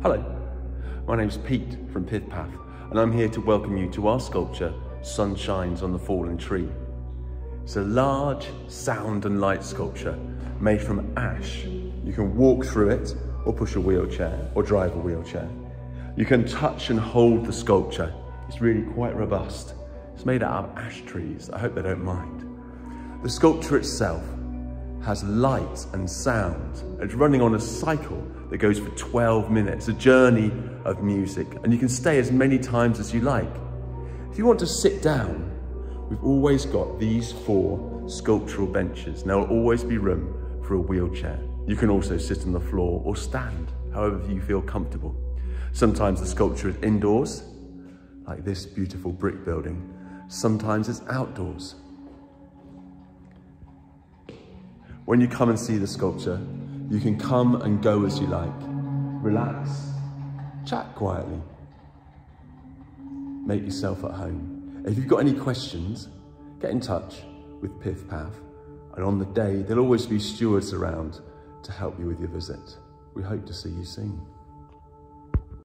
Hello, my name's Pete from Pif-Paf and I'm here to welcome you to our sculpture, Sun Shines on the Fallen Tree. It's a large sound and light sculpture made from ash. You can walk through it or push a wheelchair or drive a wheelchair. You can touch and hold the sculpture. It's really quite robust. It's made out of ash trees. I hope they don't mind. The sculpture itself has light and sound. It's running on a cycle that goes for 12 minutes, a journey of music, and you can stay as many times as you like. If you want to sit down, we've always got these four sculptural benches. There will always be room for a wheelchair. You can also sit on the floor or stand, however you feel comfortable. Sometimes the sculpture is indoors, like this beautiful brick building. Sometimes it's outdoors. When you come and see the sculpture, you can come and go as you like. Relax, chat quietly, make yourself at home. If you've got any questions, get in touch with Pif-Paf. And on the day, there'll always be stewards around to help you with your visit. We hope to see you soon.